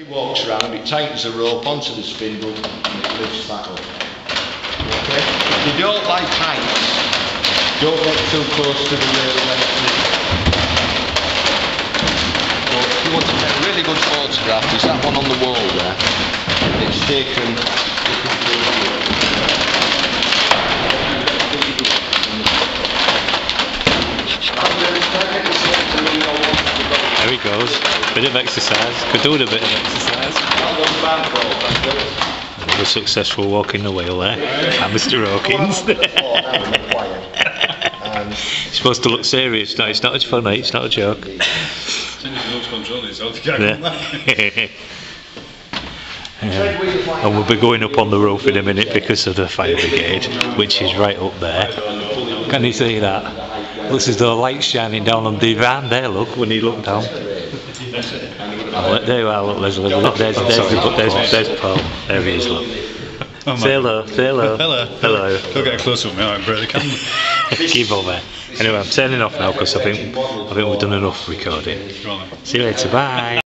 He walks round, he tightens the rope onto the spindle and it lifts that up. Okay? If you don't like heights, don't get too close to the railway. But if you want to get a really good photograph, there's that one on the wall there. It's taken. There he goes. Bit of exercise. Could do with a bit of exercise. Another successful walk in the wheel there. And Mr. Hawkins. You're supposed to look serious now. It's not as funny. It's not a joke. Yeah. Yeah. And we'll be going up on the roof in a minute because of the fire brigade, which is right up there. Can you see that? Looks as though lights shining down on the van there, look, when you look down. Oh, look, there you are, look, there's, look, there's, there's, the, there's, there's Paul. There he is, look. Say hello, say hello. Hello. Hello. Don't get close with me, I might break the camera. Keep over. Anyway, I'm turning off now because I think, I think we've done enough recording. Go on. See you later, bye.